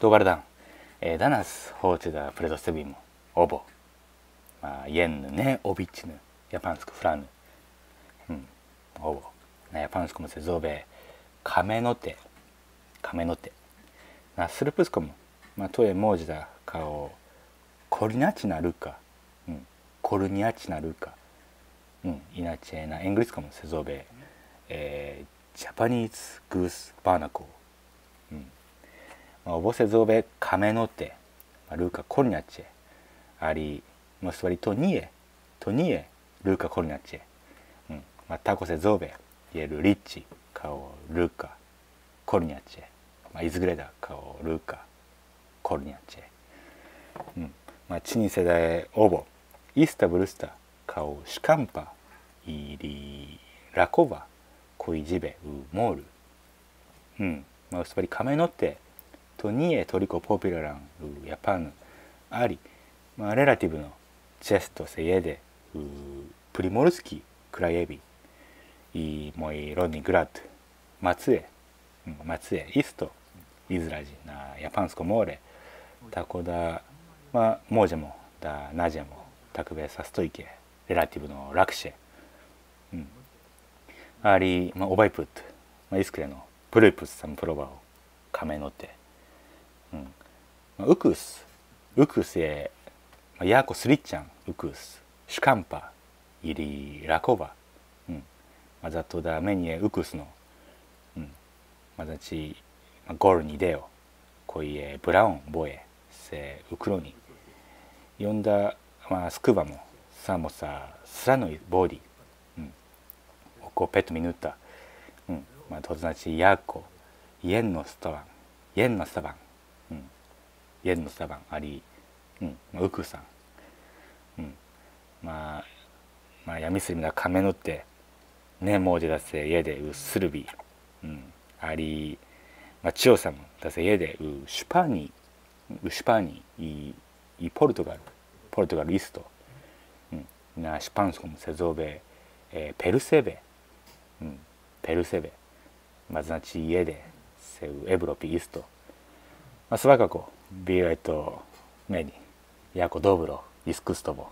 どがれだん、えー、ダナスホーチダープレドセビも。オボ、まあ、イエンヌね。オビッチヌ。ヤパンスクフランヌ、うん、オボ。ヤパンスクもセゾーベ。カメノテ。カメノテ。ナスルプスコも、まあ、トエモージダカオ。コルニャチナルカ、うん、コルニアチナルカ、うん、イナチェナ。エングリスコもセゾーベ、え、ジャパニーズグースバーナコ嗯。Mm. おぼせぞべかめのてルーカコリナチェありむすわりとにえとにえルーカコリナチェ。うん。またこせぞべいえるリッチカオルーカコリナチェ。まあ、いずぐれだかルーカコルニャチェ。うん。まあ地に世代応募イスタブルスタカオシカンパイリラコバコイジベウモール。うん。まあ、つまり亀のってトニエトリコポピュラランヤパンあり、まあ、レラティブのチェストセイエデプリモルスキクライエビイモイロニグラッド松江松江イストイズラジなヤパンスコモーレタコダまあモージェもダナジェもタクベサストイケレラティブのラクシェ、うん、アリ、まあ、オバイプット、まあ、イスクレのプルイプスサムプロバを仮面乗ってウクスウクスへヤーコスリッチャンウクスシュカンパイリラコバ、マザトダメニエウクスの、マザチゴールニデオコイエブラオンボエセウクロニ呼んだ、まあ、スクバも。サモサスラノイボーディ、う、オコペットミヌッタ、うん、トズナチヤーコイエンノスタバンイエンのスタバ。ンイエズのサバンあり、うん、ウクさん、うん。まあ、まあ闇すりみな亀のってねもうじだせ家でうスルビ、うん、あり、まあ、千代さんもだせ家でうシュパーニウシュパーニー。イポルトガル。ポルトガルイスト、うん、なシュパンスコムセゾーベ、えー、ペルセベ、うん、ペルセベ。まずなち家でセウエブロピイスト。まあ、すばかこうビエトメニヤコドブロイスクストボ。